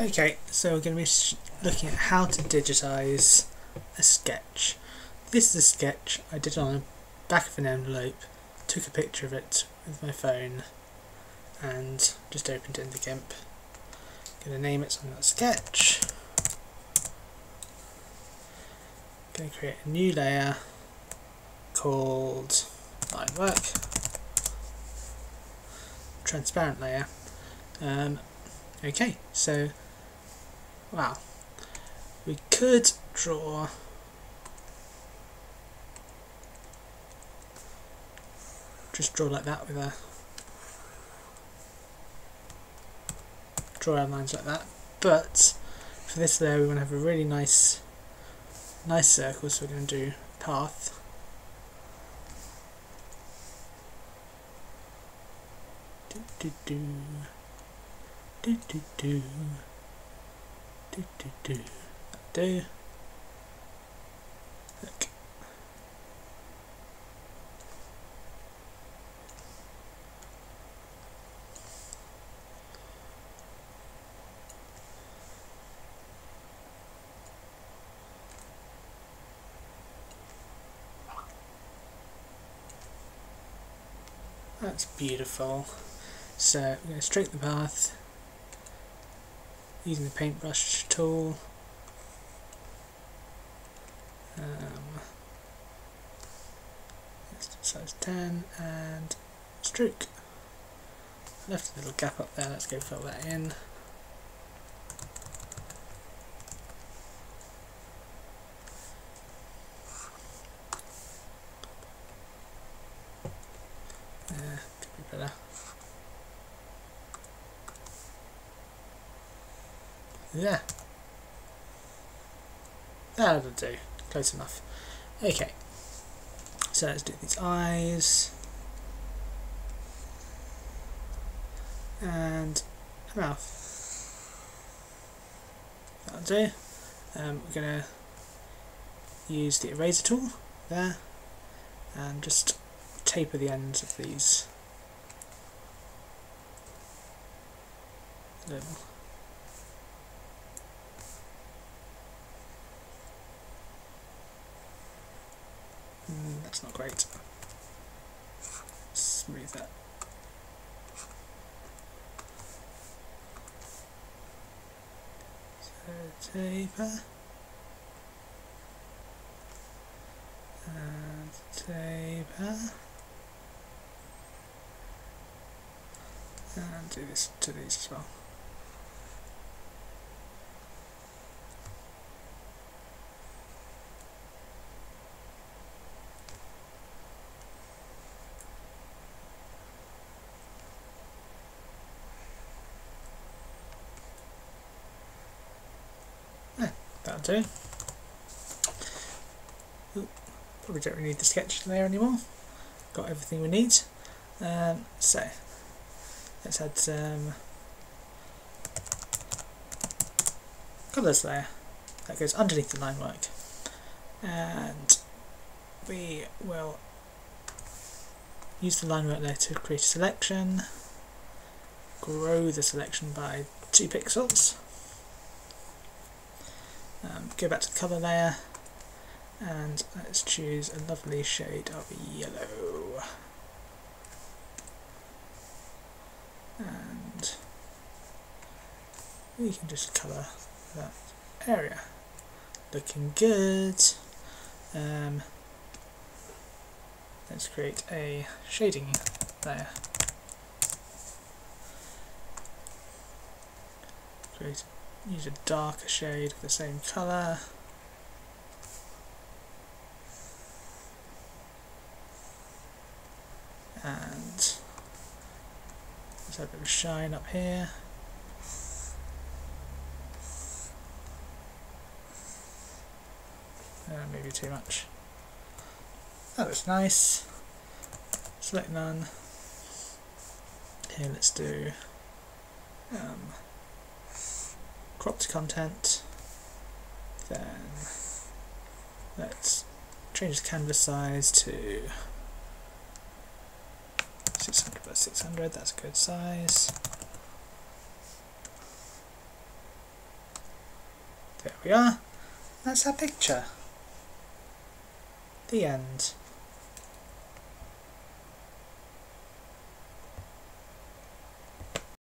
Okay, so we're going to be looking at how to digitize a sketch. This is a sketch I did on the back of an envelope, took a picture of it with my phone and just opened it in the GIMP. I'm Going to name it something like sketch. I'm Going to create a new layer called line work, transparent layer. Um, okay, so wow, we could draw just draw like that with a draw our lines like that. But for this layer we want to have a really nice nice circle so we're going to do path. Do do do. Do do do do do do do That's beautiful. So we're going to straighten the path using the paintbrush tool. Um, size 10 and stroke. Left a little gap up there, let's go fill that in. Yeah. That'll do. Close enough. Okay. So let's do these eyes. And a mouth. That'll do. Um, we're going to use the eraser tool there and just taper the ends of these little that's not great. Smooth that. So taper. And taper. And do this to these as well. That'll do. Ooh, probably don't really need the sketch there anymore. Got everything we need. Um, so let's add some colours there. That goes underneath the line work. And we will use the line work there to create a selection, grow the selection by 2 pixels um, go back to the colour layer and let's choose a lovely shade of yellow. And we can just colour that area. Looking good. Um, let's create a shading layer. Create use a darker shade of the same colour. And let's have a bit of shine up here. Uh, maybe too much. That looks nice. Select none. Here, let's do um, cropped content then let's change the canvas size to 600 by 600 that's a good size There we are. That's our picture. The end.